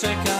czeka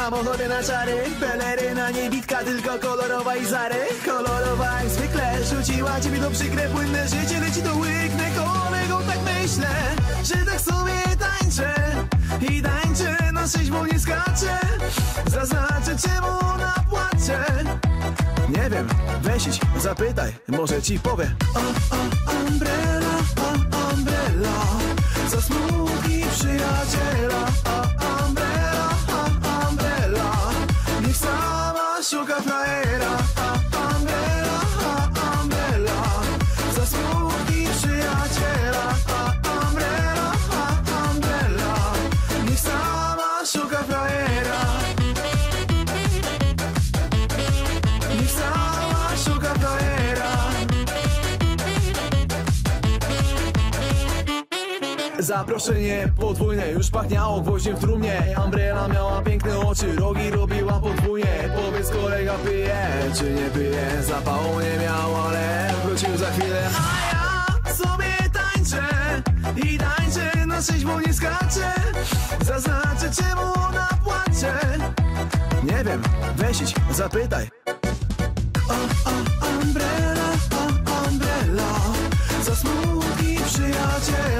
mam ochotę na czary Peleryna, nie bitka, tylko kolorowa i zary. Kolorowa jak zwykle, rzuciła ciebie do przykre Płynne życie, leci to łyknę kolego Tak myślę, że tak sobie tańczę. I tańczę, na trzeźwo nie skaczę. Zaznaczę czemu ona płacze Nie wiem, weź zapytaj, może ci powie. O, o, umbrella, o, umbrella Zasmugi przyjaciela Zaproszenie podwójne, już pachniało gwoździem w trumnie. Umbrella miała piękne oczy, rogi robiła podwójnie. Powiedz kolega pije, czy nie pije Zapału nie miał, ale wrócił za chwilę. A ja sobie tańczę i tańczę Na trzeźwo nie skaczę. Zaznaczę czemu ona płacze. Nie wiem, weź zapytaj. O, o, umbrella, o, umbrella. Zasmugi przyjaciela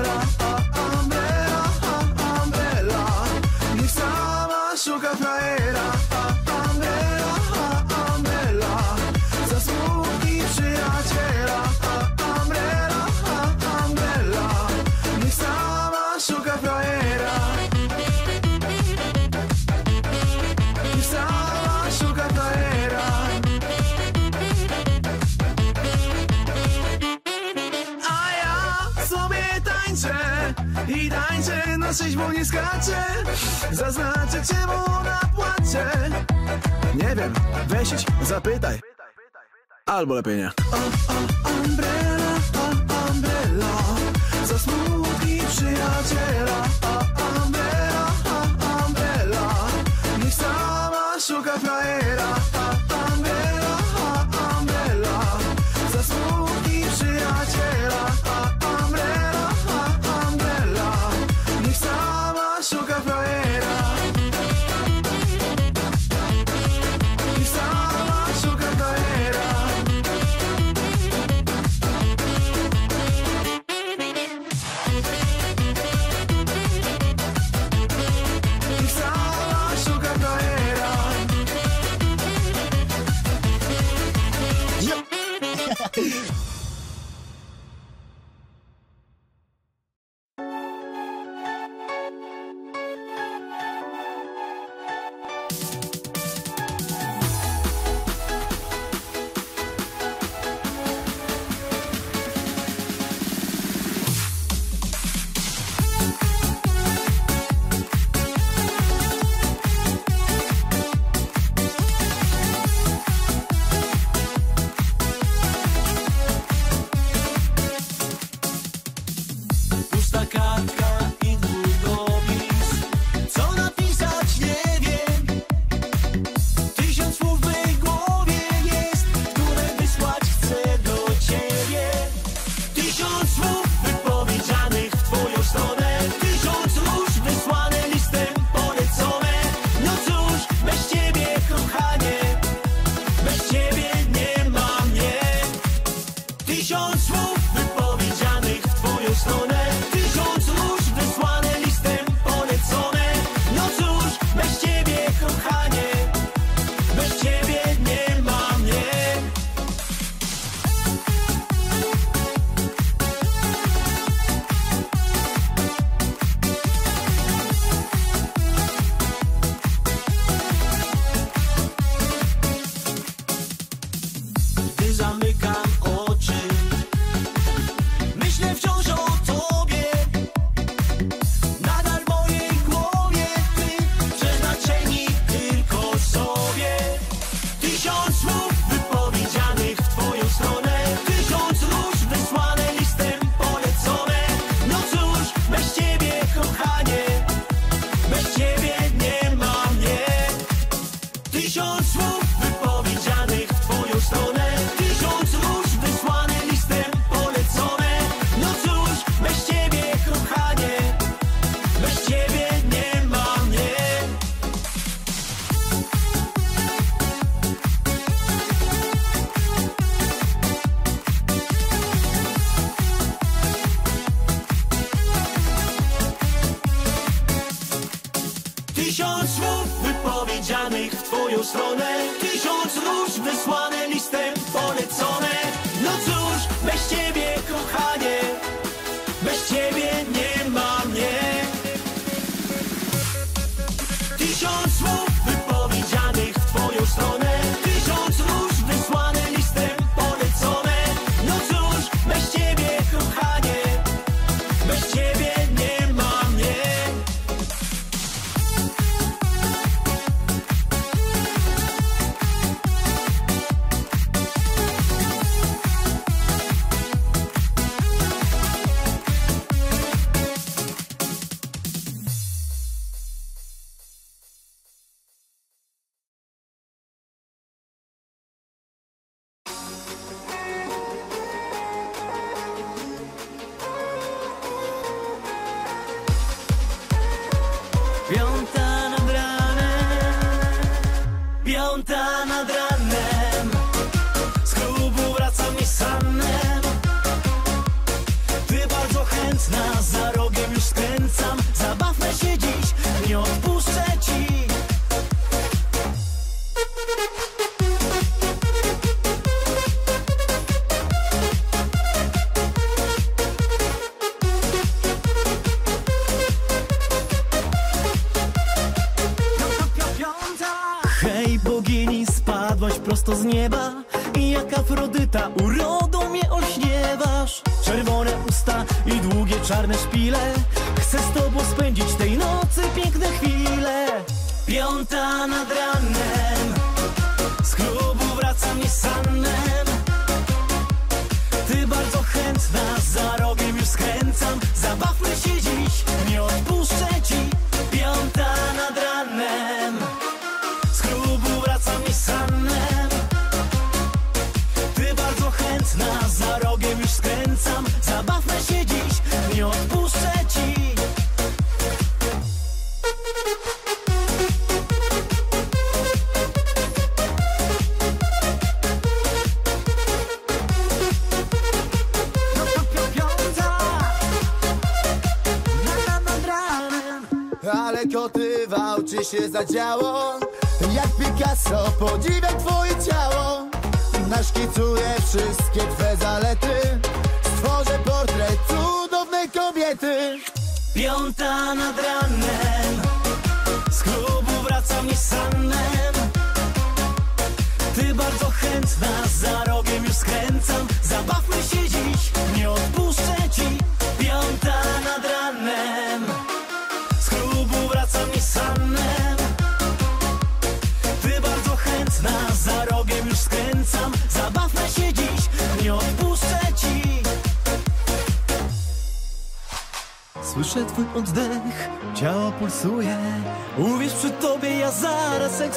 trzeźwo nie Zaznaczę płacze. Nie wiem, weź zapytaj. Albo lepiej nie. O, o, umbrella, się zadziało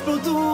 explodiu.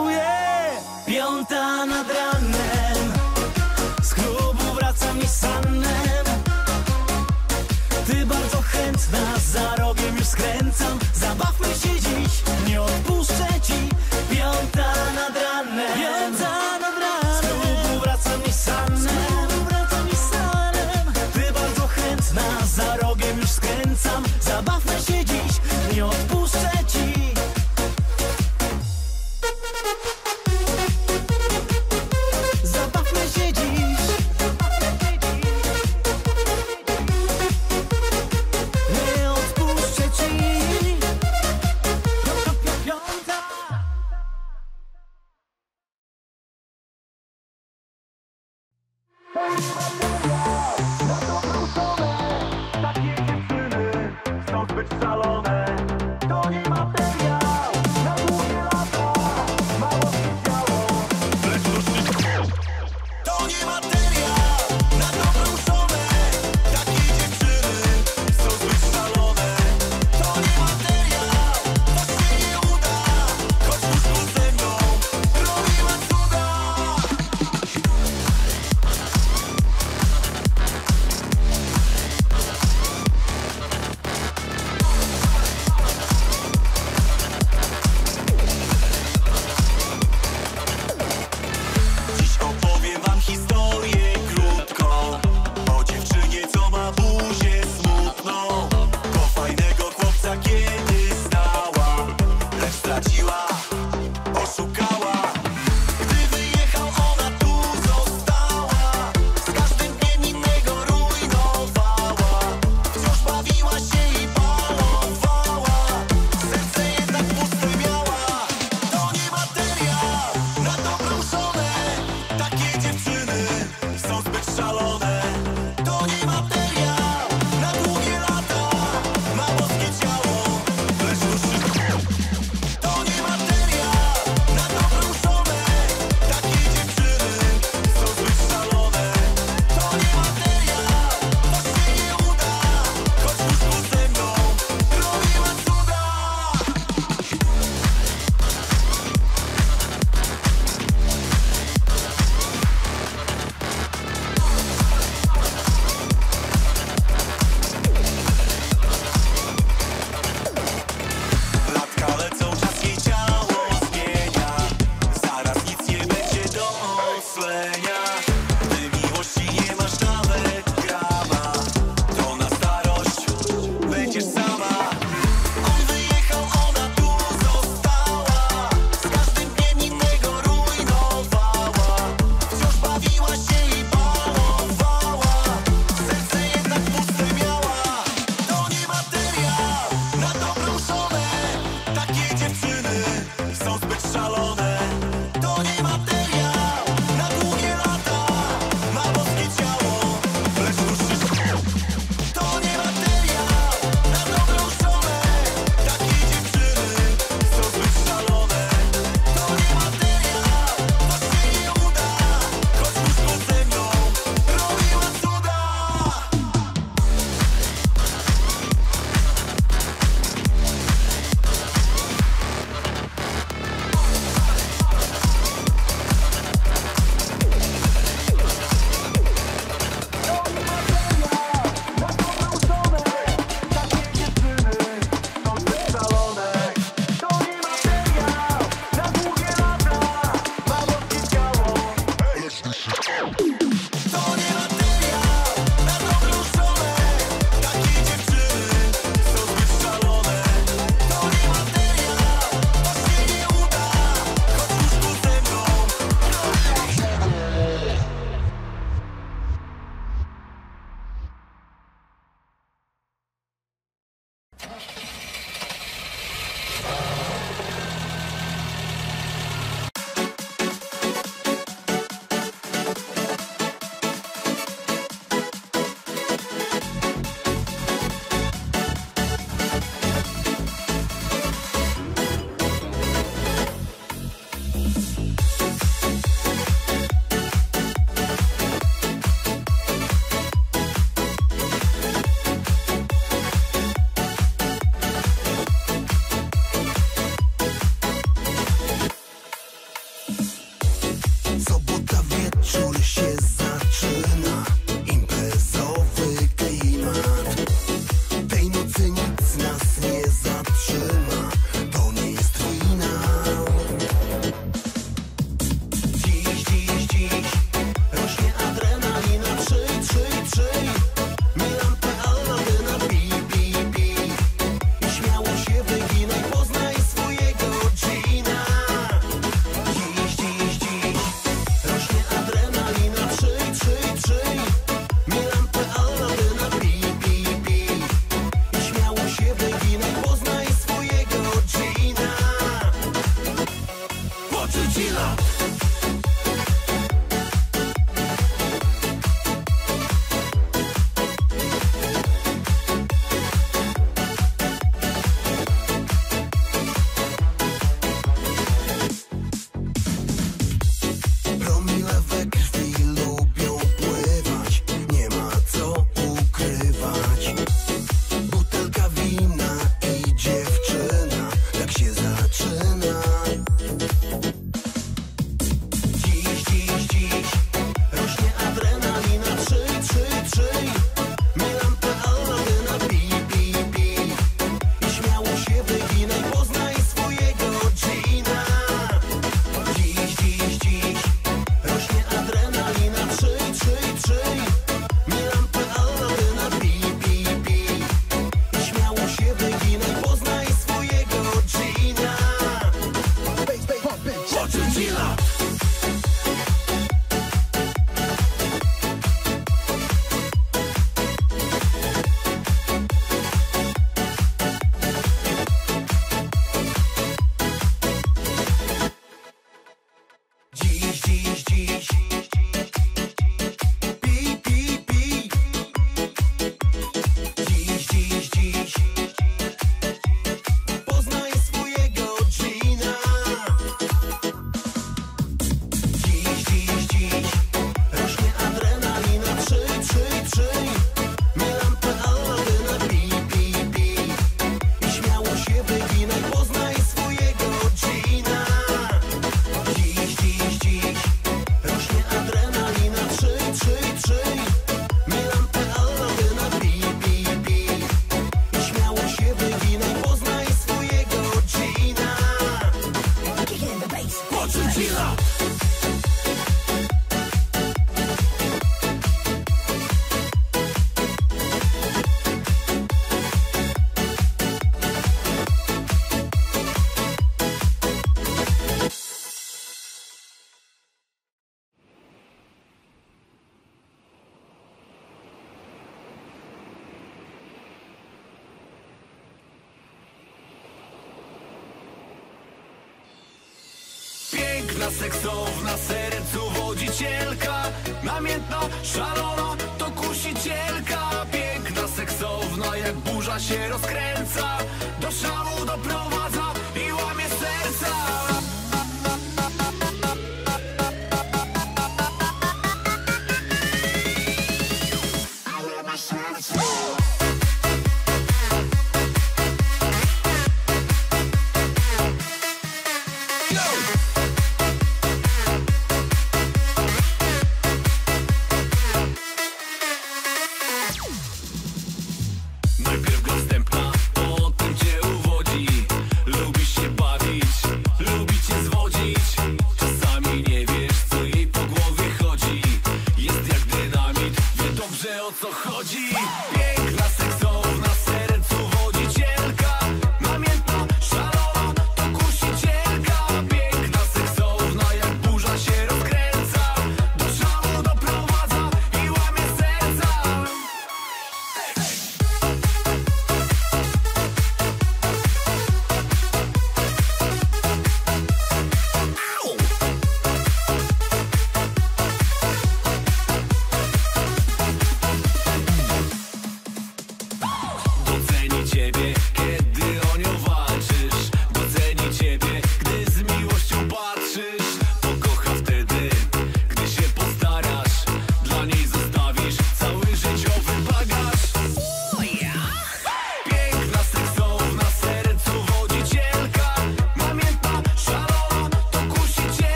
burza się rozkręca. Do szału doprowadza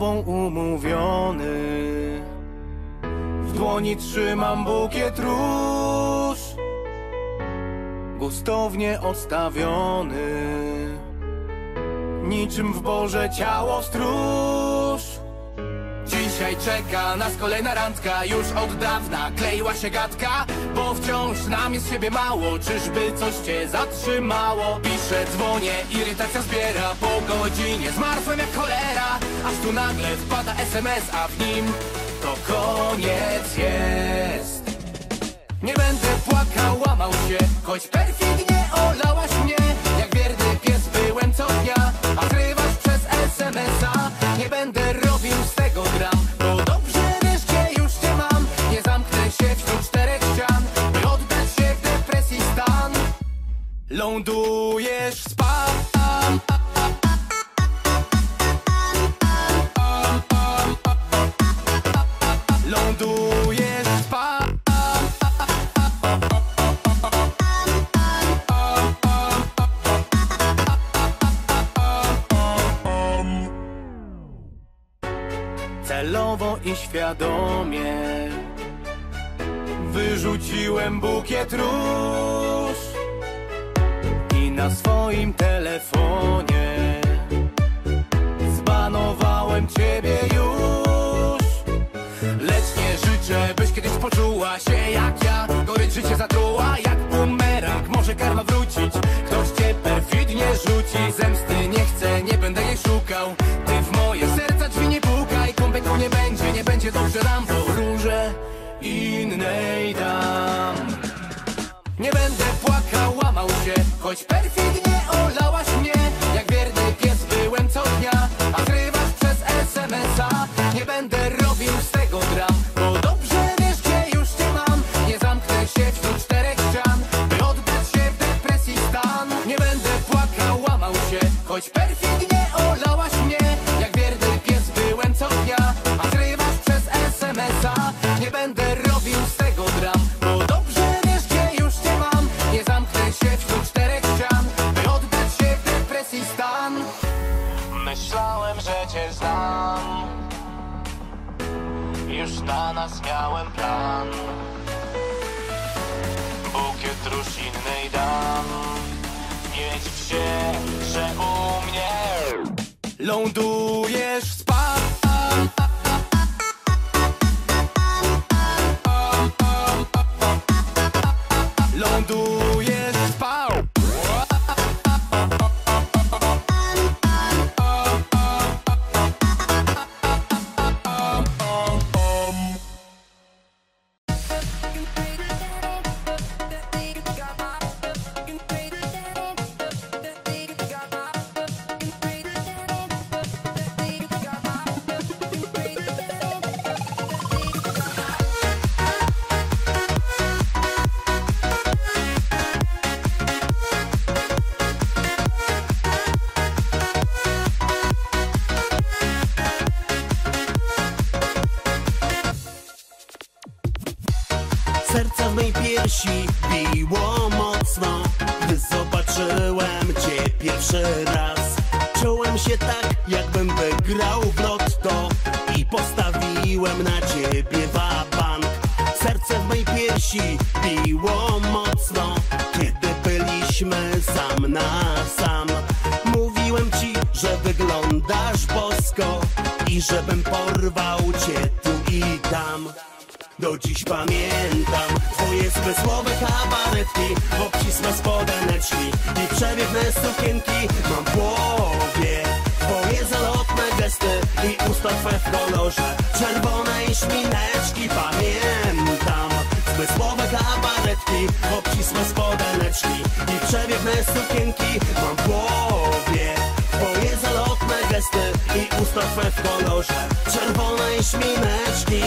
tobą umówiony. W dłoni trzymam bukiet róż Gustownie odstawiony. Niczym w Boże ciało stróż. Dzisiaj czeka nas kolejna randka Już od dawna kleiła się gadka wciąż nam jest siebie mało. Czyżby coś cię zatrzymało? Piszę, dzwonię, irytacja zbiera. Po godzinie zmarzłem jak cholera. Aż tu nagle wpada SMS, a w nim to koniec jest. Nie będę płakał, łamał się, choć mundo. Na swoim telefonie. Zbanowałem ciebie już. Lecz nie życzę, byś kiedyś poczuła się jak ja. Gorycz życie zatruła jak bumerang. Może karma wrócić, ktoś cię perfidnie rzuci. Zemsty nie chcę, nie będę jej szukał. Ty w moje serca drzwi nie pukaj. Kąpeku nie będzie, nie będzie dobrze dam Bo róże innej dam. Nie będę płakał, łamał się Choć perfidnie że wyglądasz bosko I żebym porwał cię tu i tam. Do dziś pamiętam Twoje zmysłowe kabaretki Obcisłe spodeneczki I przewiewne sukienki Mam w głowie. Twoje zalotne gesty I usta twe w kolorze Czerwonej szmineczki Pamiętam Zmysłowe kabaretki Obcisłe spodeneczki I przewiewne sukienki Mam w głowie Twoje zalotne gesty I usta twe w kolorze. Czerwonej szmineczki.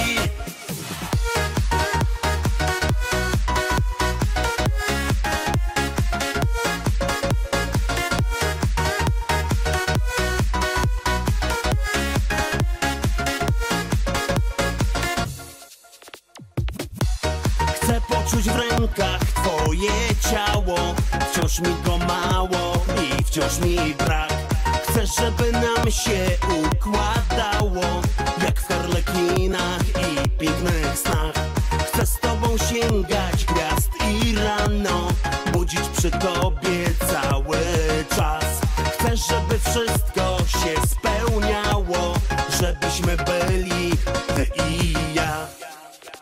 Chcę poczuć w rękach twoje ciało. Wciąż mi go mało i wciąż mi brak Chcę, żeby nam się układało Jak w harlekinach i pięknych snach. Chcę z tobą sięgać gwiazd i rano Budzić przy tobie cały czas. Chcę, żeby wszystko się spełniało Żebyśmy byli ty i ja.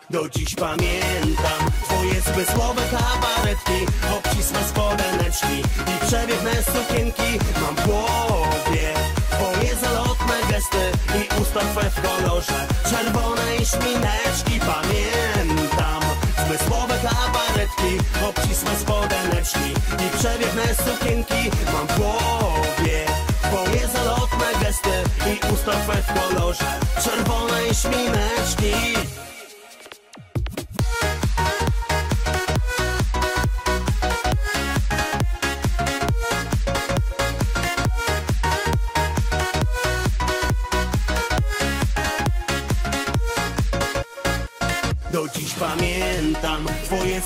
Do dziś pamiętam Twoje zmysłowe kabaretki Obcisłe spodeneczki I przewiewne sukienki. Mam w kolorze Czerwonej szmineczki Pamiętam. Zmysłowe kabaretki Obcisłe spodeneczki I przewiewne sukienki Mam w głowie. Twoje zalotne gesty I usta twe w kolorze Czerwonej szmineczki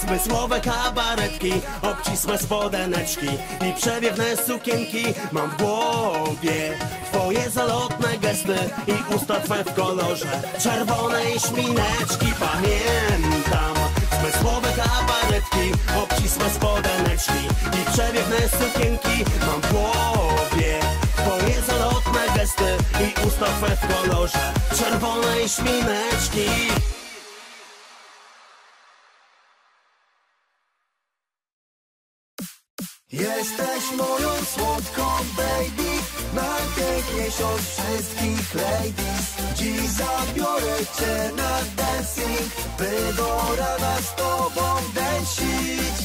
zmysłowe kabaretki Obcisłe spodeneczki I przewiewne sukienki Mam w głowie. Twoje zalotne gesty I usta twe w kolorze Czerwonej szmineczki. Pamiętam Zmysłowe kabaretki Obcisłe spodeneczki I przewiewne sukienki Mam w głowie. Twoje zalotne gesty I usta twe w kolorze Czerwonej szmineczki Jesteś moją słodką baby. Najpiękniejszą z wszystkich ladies. Dziś zabiorę cię na dancing By do rana z tobą dęsić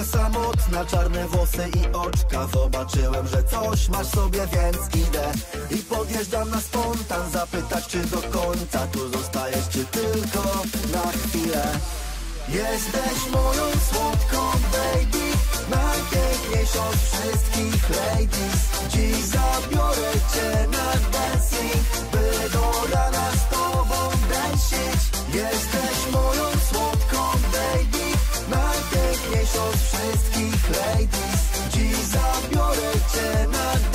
taka samotna, czarne włosy i oczka. Zobaczyłem, że coś masz sobie, więc idę I podjeżdżam na spontan. Zapytać, czy do końca tu zostajesz Czy tylko na chwilę. Jesteś moją słodką baby. Najpiękniejszą z wszystkich ladies. Dziś zabiorę cię na dancing. By do rana z tobą dancić Jesteś moją ladies Dziś zabiorę cię na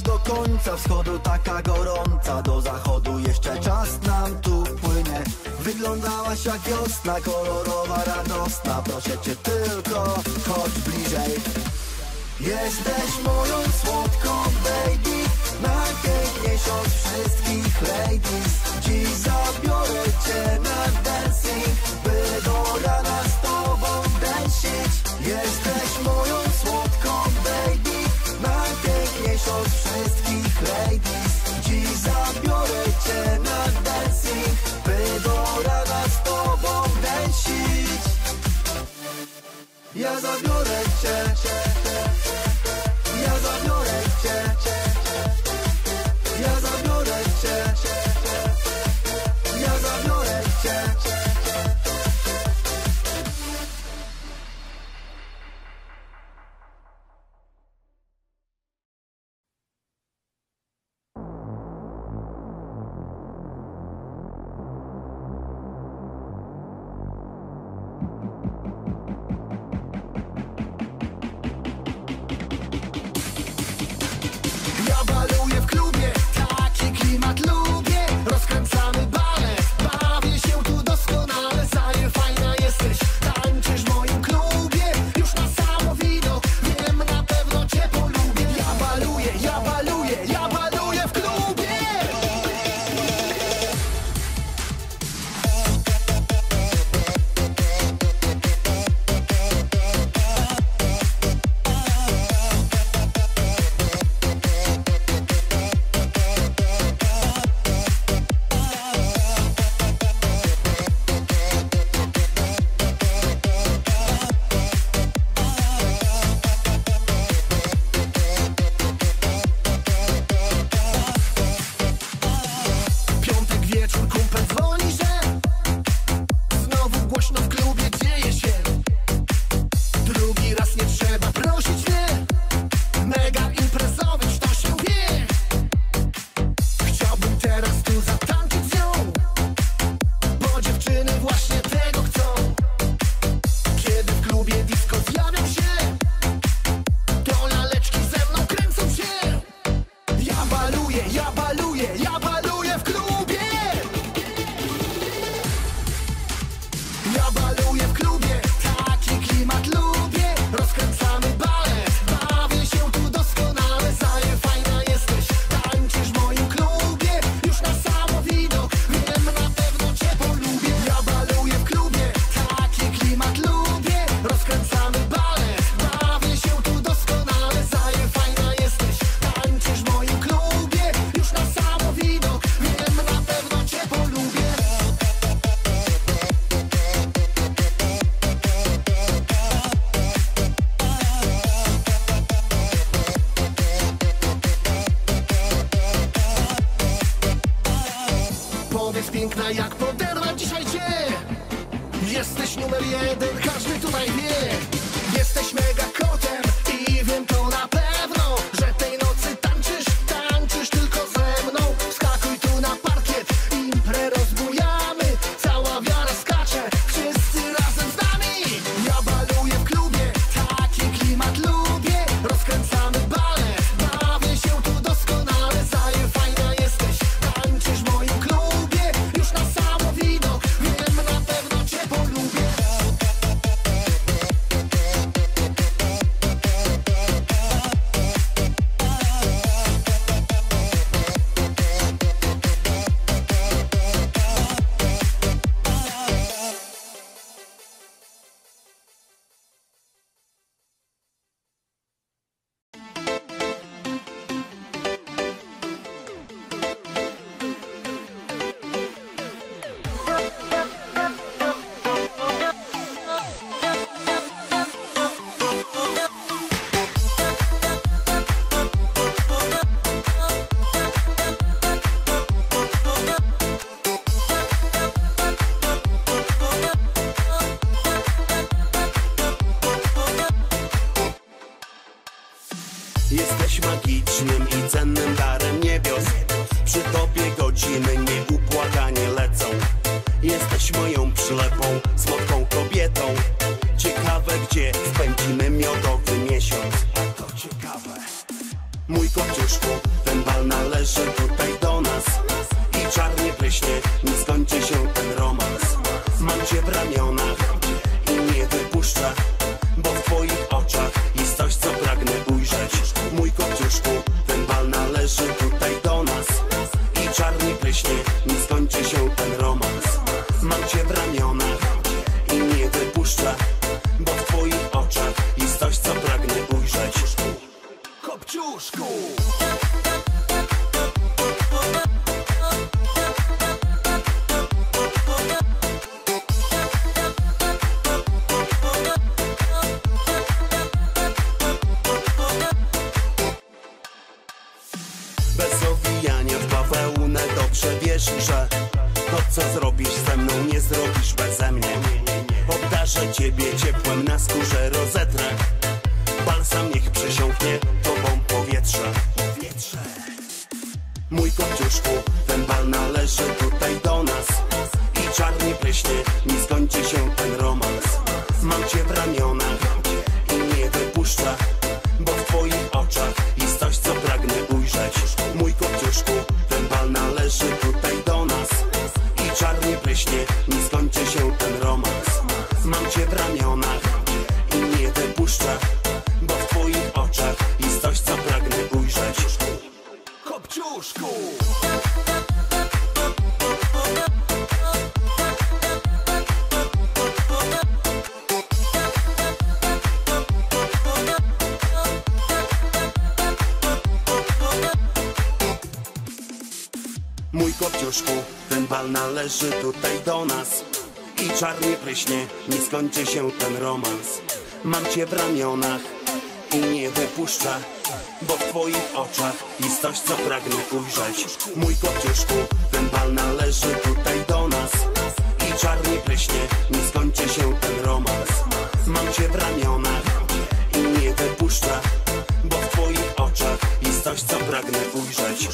do końca wschodu taka gorąca. Do zachodu jeszcze czas nam tu płynie. Wyglądałaś jak wiosna, kolorowa, radosna. Proszę cię tylko, chodź bliżej. Jesteś moją słodką baby. Najpiękniejszą z wszystkich ladies. Dziś zabiorę cię na dancing By do rana z tobą dancić Jesteś moją słodką Najpiękniejszą z wszystkich ladies Dziś zabiorę cię na dancing By do rana z tobą dancić Ja zabiorę cię Ja zabiorę cię custar. patrzy tutaj do nas. I czarnie pryśnie, nie skończy się ten romans. Mam cię w ramionach i nie wypuszcza Bo w twoich oczach jest coś, co pragnę ujrzeć. Mój kociuszku, ten bal należy tutaj do nas. I czarnie pryśnie, nie skończy się ten romans. Mam cię w ramionach i nie wypuszcza Bo w twoich oczach jest coś, co pragnę ujrzeć.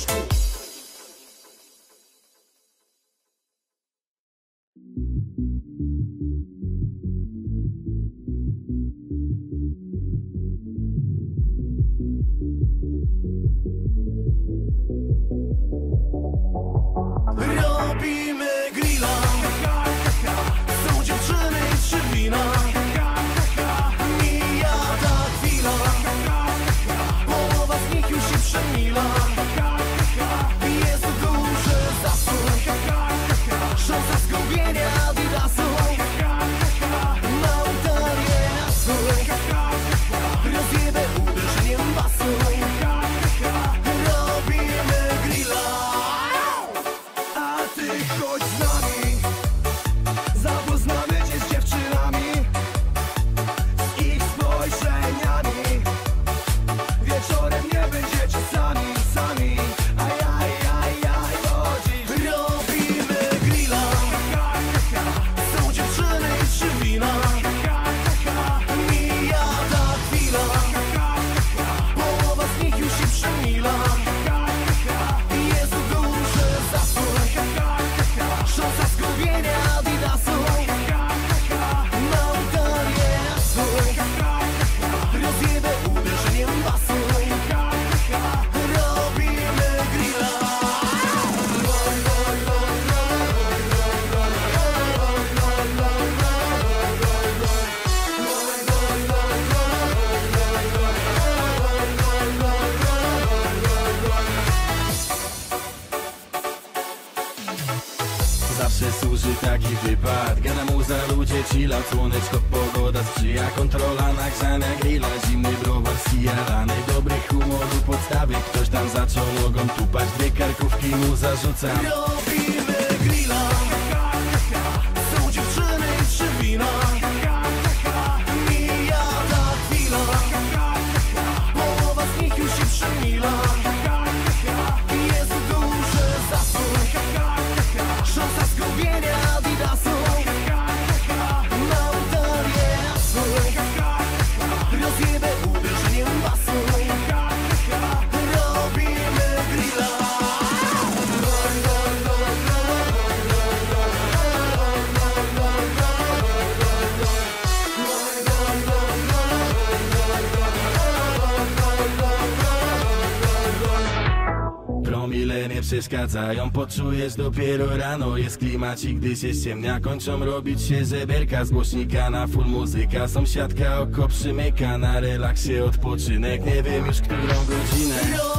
Mu przeszkadzają, poczujesz dopiero rano. Jest klimacik, gdy się ściemnia. Kończą robić się żeberka z głośnika na full muzyka. Sąsiadka oko przymyka, na relaksie odpoczynek. Nie wiem już którą godzinę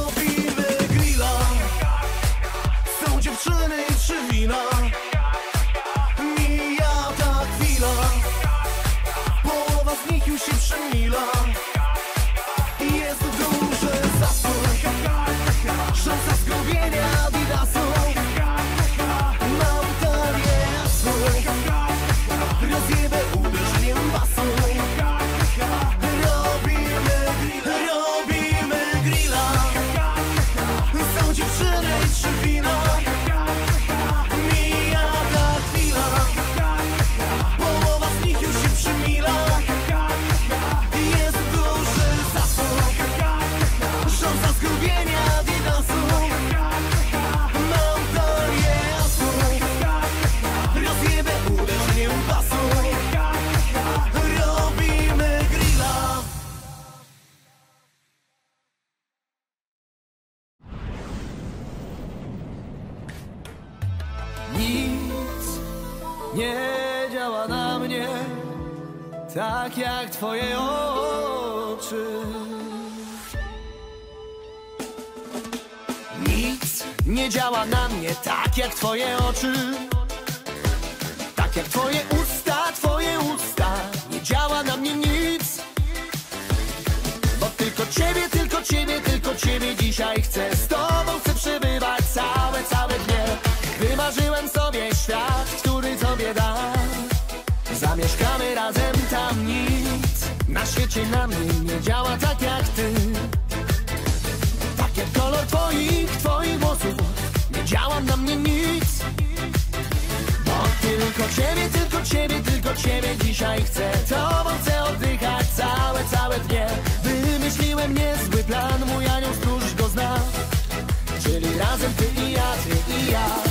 nie działa na mnie tak jak twoje oczy. Nic nie działa na mnie tak jak twoje oczy. Tak jak twoje usta, twoje usta. Nie działa na mnie nic. Bo tylko ciebie, tylko ciebie, tylko ciebie dzisiaj chcę Z tobą chcę przebywać całe, całe dnie Wymarzyłem sobie świat, dam Zamieszkamy razem tam nic. Na świecie na mnie nie działa tak jak ty. Tak jak kolor twoich, twoich włosów. Nie działa na mnie nic. Bo tylko ciebie, tylko ciebie, tylko ciebie dzisiaj chcę. Tobą chcę oddychać całe, całe dnie? Wymyśliłem niezły plan, mój anioł stróż go zna. Czyli razem ty i ja, ty i ja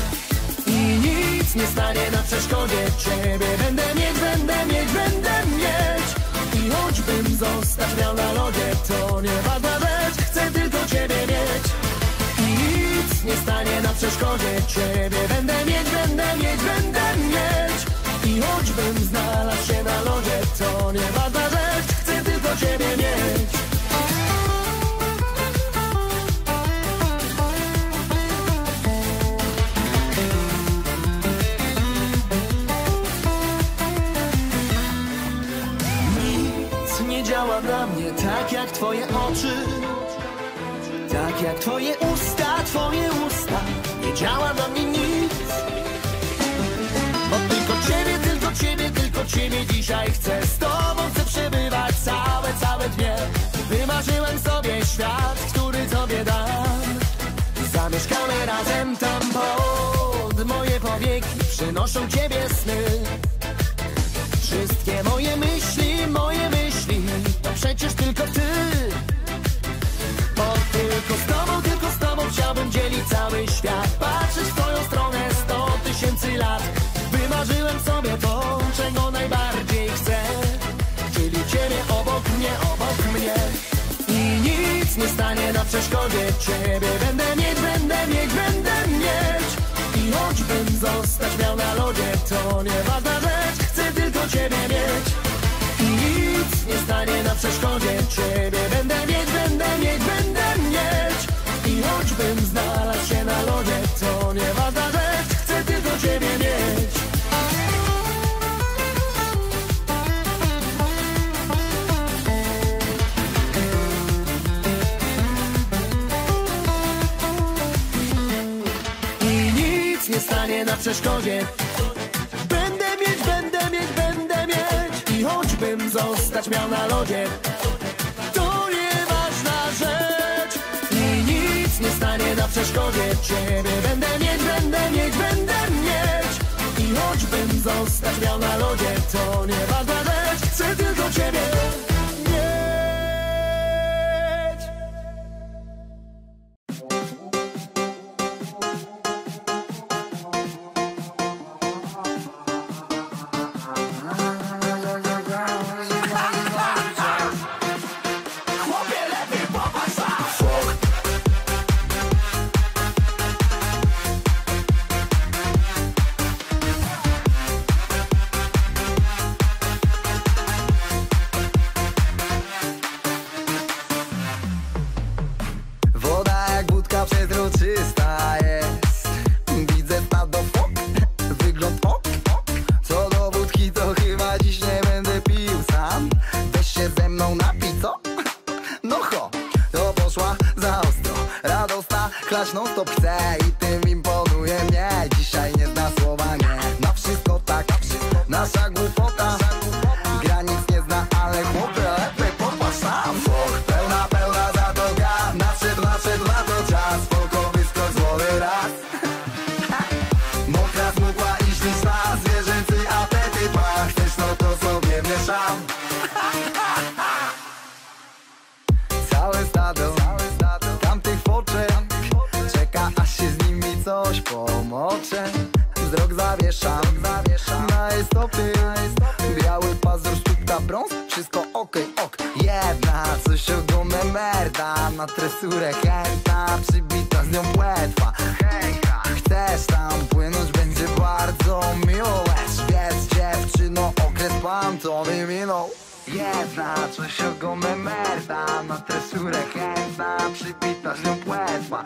nic nie stanie na przeszkodzie. Ciebie będę mieć, będę mieć, będę mieć. I choćbym zostać miał na lodzie To nie ważna rzecz, chcę tylko ciebie mieć. I nic nie stanie na przeszkodzie. Ciebie będę mieć, będę mieć, będę mieć. I choćbym znalazł się na lodzie To nie ważna rzecz, chcę tylko Ciebie mieć Twoje oczy. Tak jak twoje usta, twoje usta. Nie działa na mnie nic. Bo tylko ciebie, tylko ciebie, tylko ciebie dzisiaj chcę. Z tobą chcę przebywać całe, całe dnie. Wymarzyłem sobie świat, który tobie dam. Zamieszkamy razem tam pod moje powieki. Przynoszą ciebie sny Wszystkie moje myśli, moje myśli. To przecież tylko ty. Bo tylko z tobą, tylko z tobą chciałbym dzielić cały świat. Patrzeć w twoją stronę sto tysięcy lat. Wymarzyłem sobie to, czego najbardziej chcę. Czyli ciebie obok mnie, obok mnie. I nic nie stanie na przeszkodzie Ciebie. Będę mieć, będę mieć, będę Choćbym zostać miał na lodzie To nieważna rzecz, chcę tylko ciebie mieć. Nic nie stanie na przeszkodzie Ciebie przeszkodzie. Będę mieć, będę mieć, będę mieć I choćbym zostać miał na lodzie. To nieważna rzecz I nic nie stanie na przeszkodzie. Ciebie będę mieć, będę mieć, będę mieć I choćbym zostać miał na lodzie. To nieważna rzecz, chcę tylko Ciebie nią płetwa.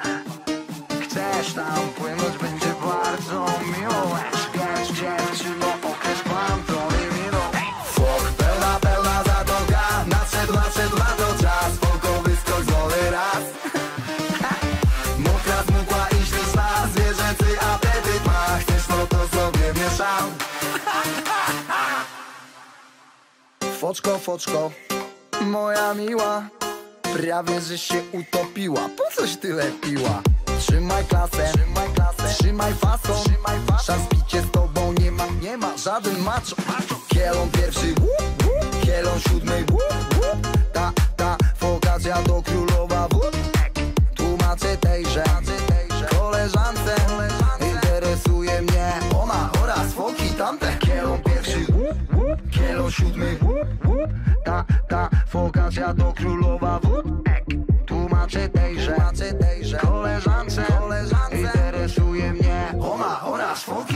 Chcesz tam płynąć, będzie bardzo miło. Wiesz dziewczyno, okres pantowy minął. Foch, pełna, pełna zatoka Nadszedł, nadszedł na to czas. Spoko, wyskok z raz. Mokra, smukła i śliczna. Zwierzęcy apetyt ma. Chcesz, no to sobie mieszam. Foczko, foczko, moja miła Prawie, że się utopiła. Po coś tyle piła? Trzymaj klasę, trzymaj, klasę, trzymaj fason Szans picie z tobą nie ma, nie ma żaden macho Kielon pierwszy, łup, łup, kielon siódmy, łup, łup. Ta, ta, fokacja to królowa wód Tłumaczę tejże, koleżance Interesuje mnie ona oraz foki tamte. łup, kielon siódmy. Ta, ta, fokacja to królowa. Wód Tłumaczę tejże, koleżance. Interesuje mnie. Ona oraz foki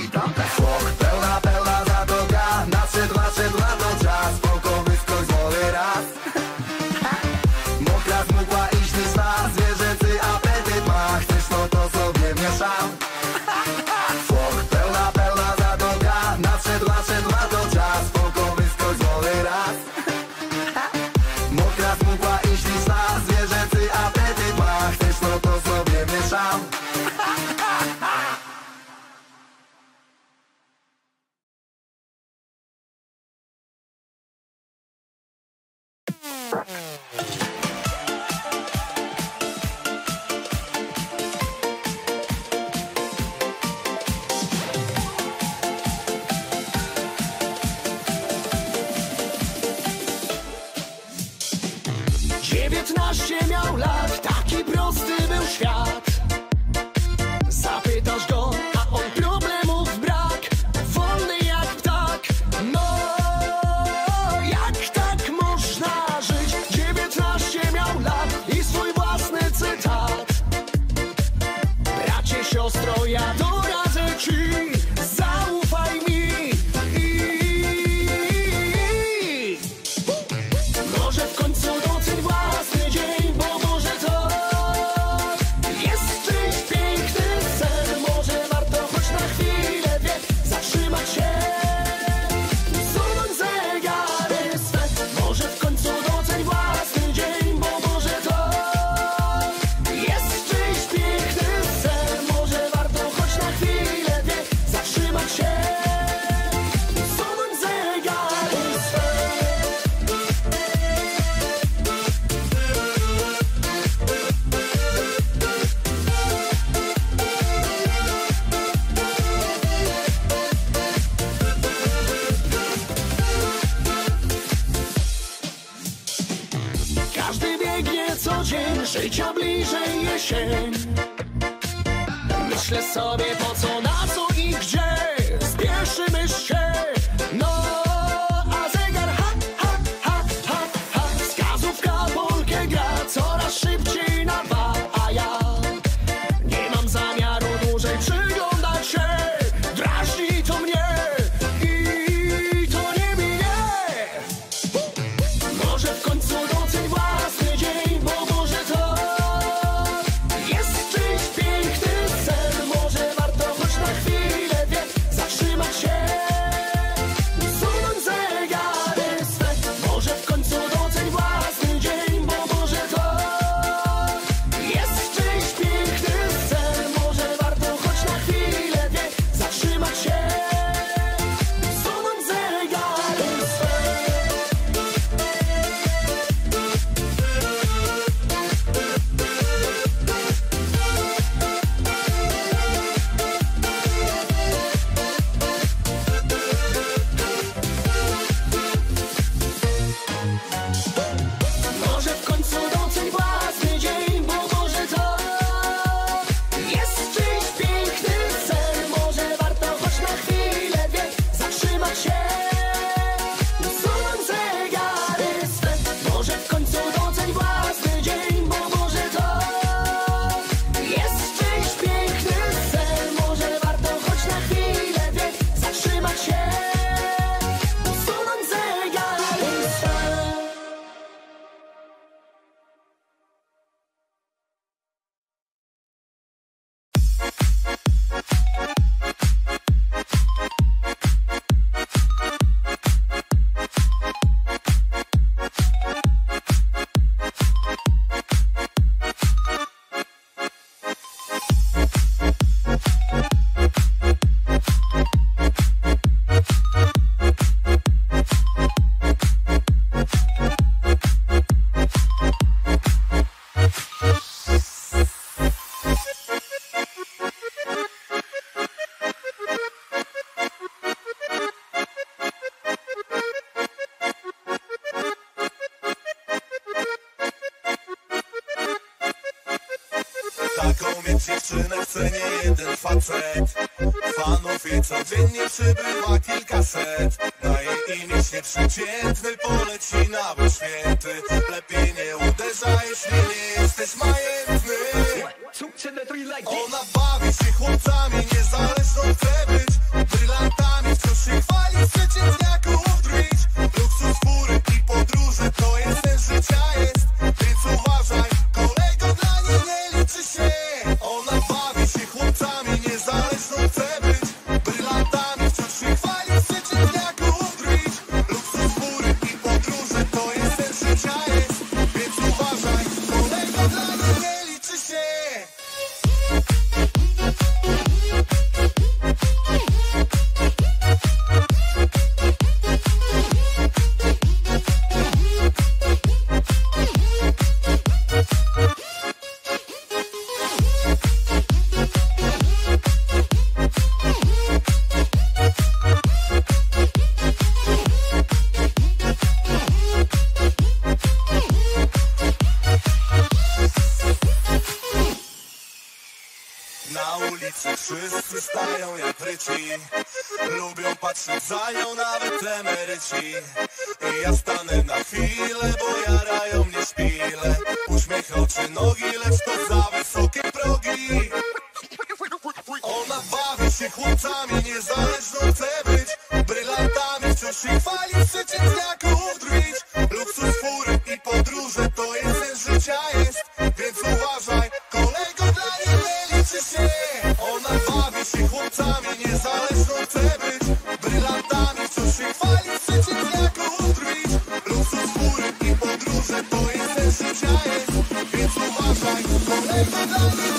uważaj, kolego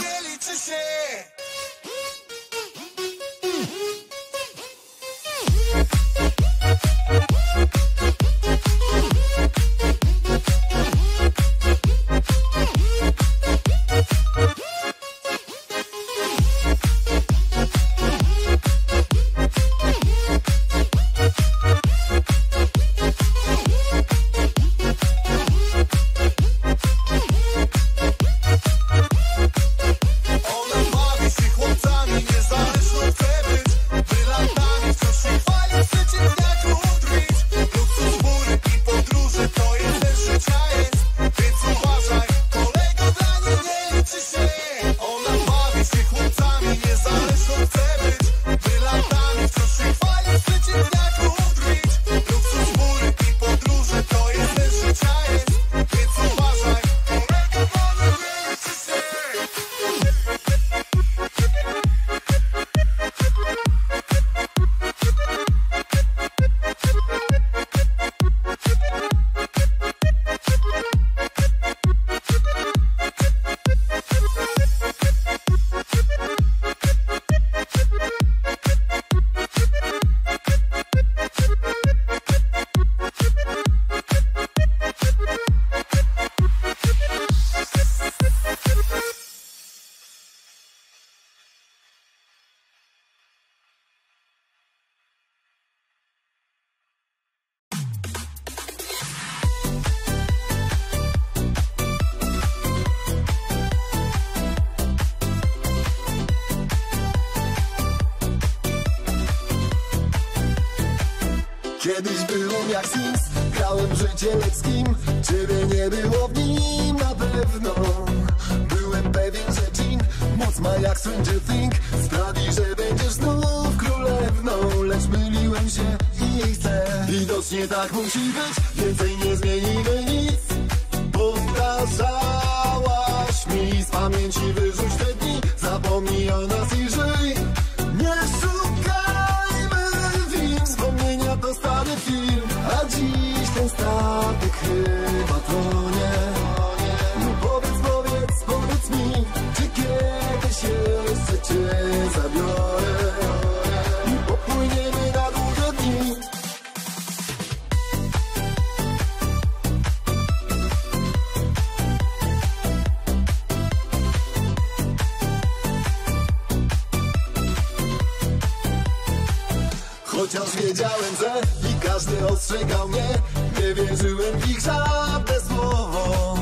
Chociaż wiedziałem, że i każdy ostrzegał mnie. Nie wierzyłem ich żadne słowo.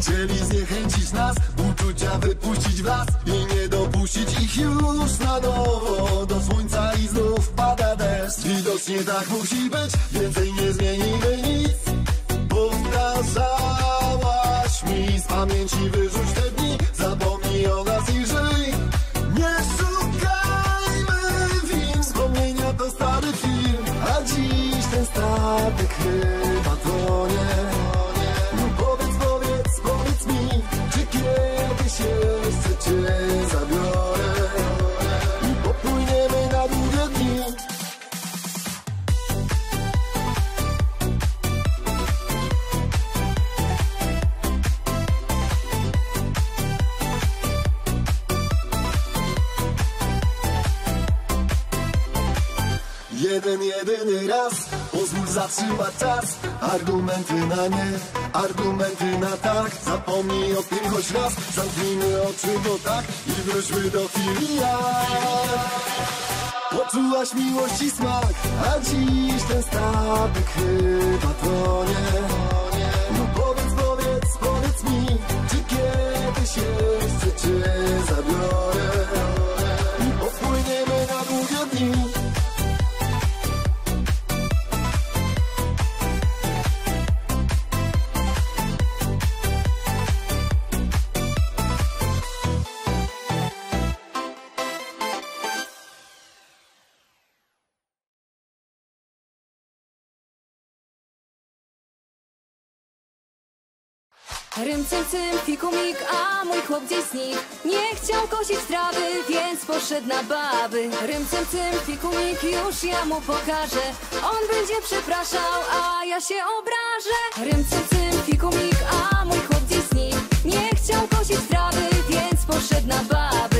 Chcieli zniechęcić nas, uczucia wypuścić w las I nie dopuścić ich już na nowo. Do słońca i znów pada deszcz. Widocznie tak musi być, więcej nie zmienimy nic. Powtarzałaś mi z pamięci wyrzuć te dni. Zapomnij o nas i ten statek chyba zatrzymać czas. Argumenty na nie, argumenty na tak. Zapomnij o tym choć raz Zamknijmy oczy, bo tak. I wróćmy do chwili Poczułaś miłość i smak A dziś ten statek chyba tonie No powiedz, powiedz, powiedz mi Czy kiedyś jeszcze cię zabiorę Rym, cym, cym, fikumik, a mój chłop gdzieś znikł. Nie chciał kosić trawy, więc poszedł na baby. Rym, cym, cym, fikumik, już ja mu pokażę. On będzie przepraszał, a ja się obrażę. Rym, cym, cym, fikumik, a mój chłop gdzieś znikł. Nie chciał kosić trawy, więc poszedł na baby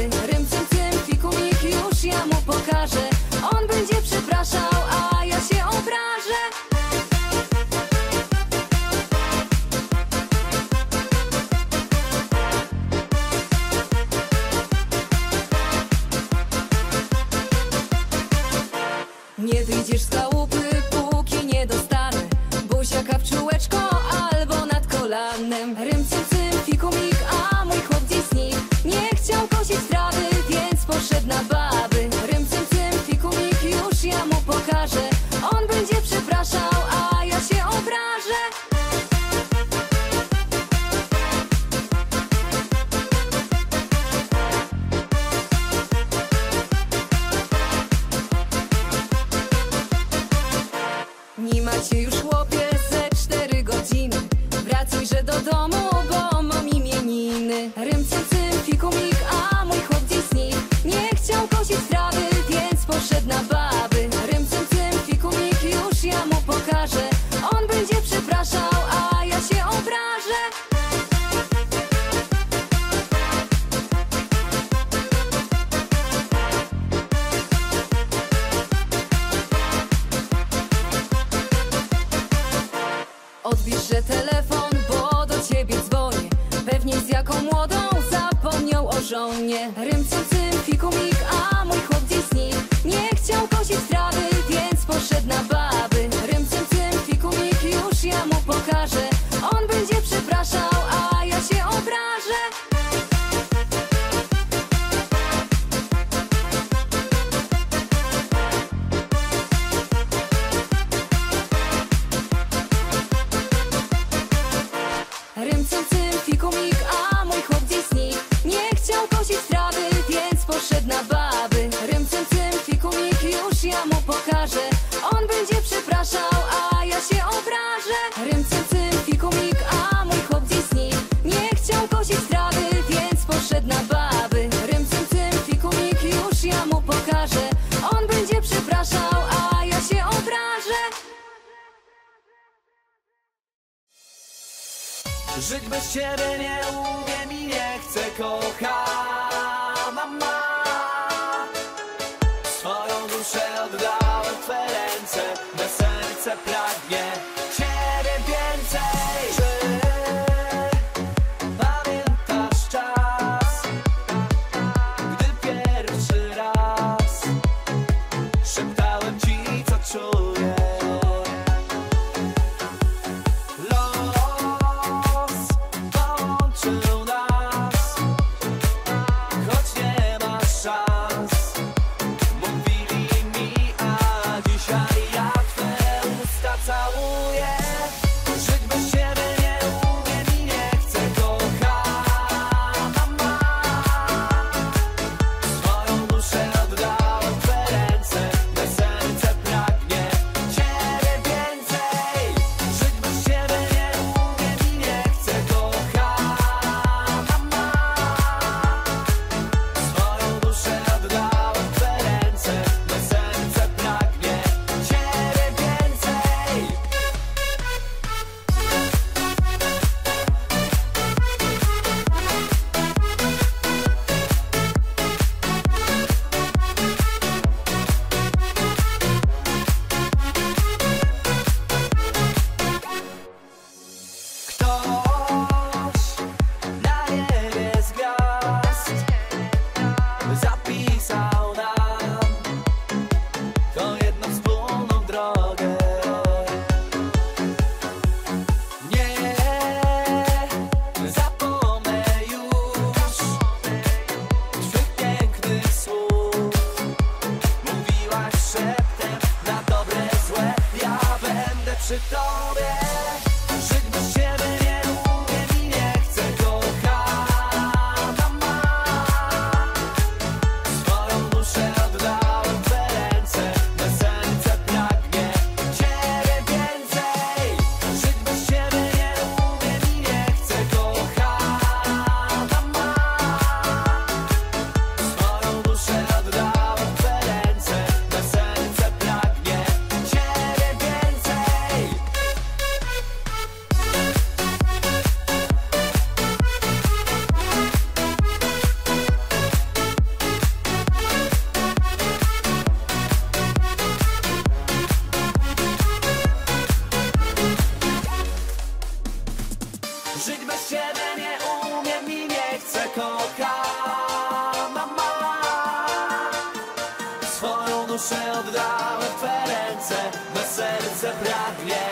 duszę oddałem w Twe ręce Me serce pragnie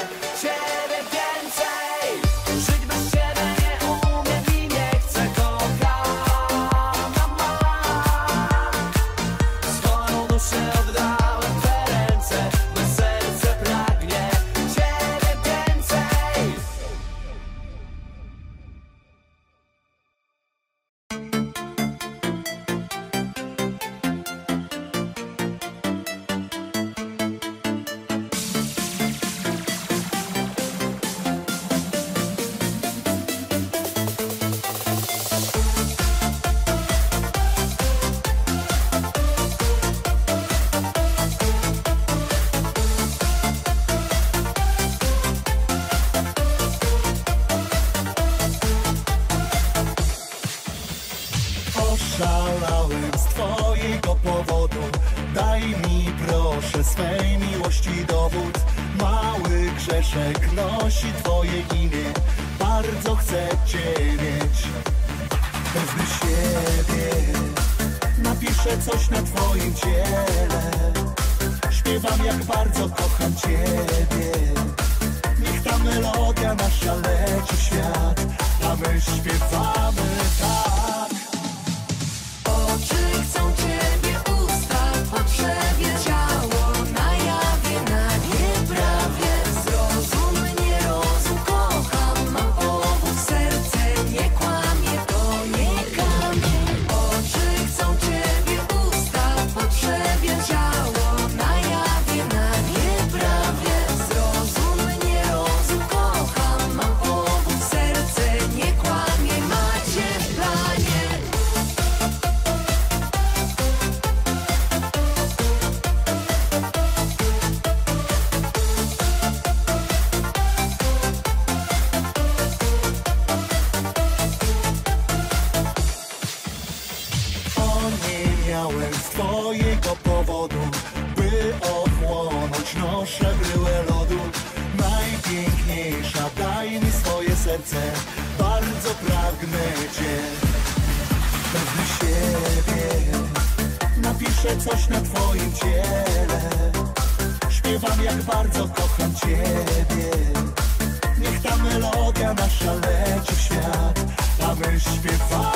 Ciebie więcej. Żyć bez ciebie. Niech ta melodia nasza leci w świat A my śpiewamy.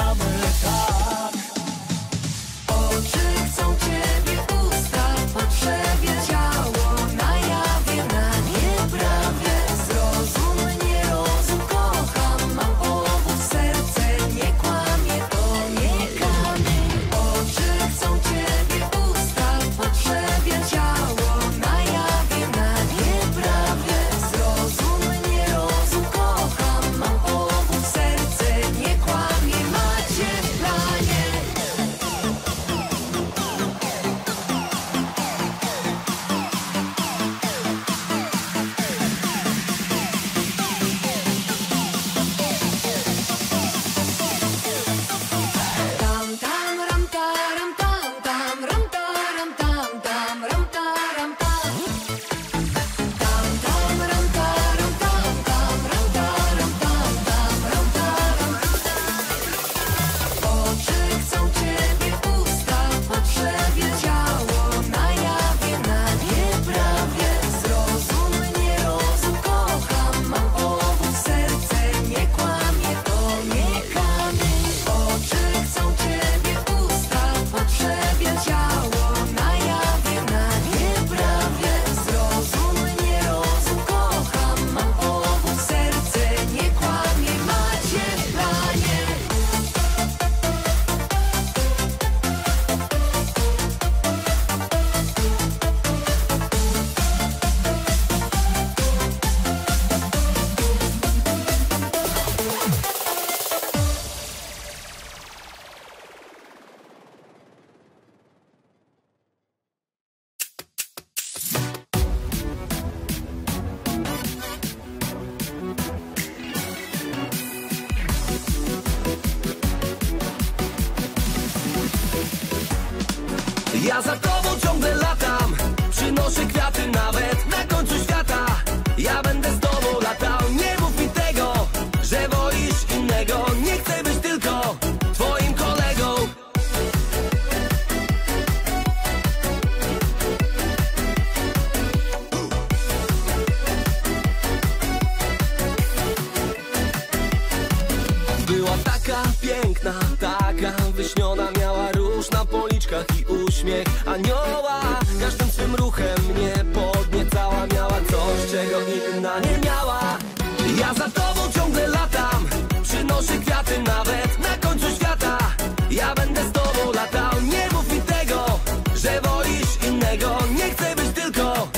Była taka piękna, taka wyśniona Miała róż na policzkach i uśmiech anioła. Każdym swym ruchem mnie podniecała Miała coś, czego inna nie miała. Ja za tobą ciągle latam Przynoszę kwiaty nawet na końcu świata. Ja będę z tobą latał Nie mów mi tego, że wolisz innego. Nie chcę być tylko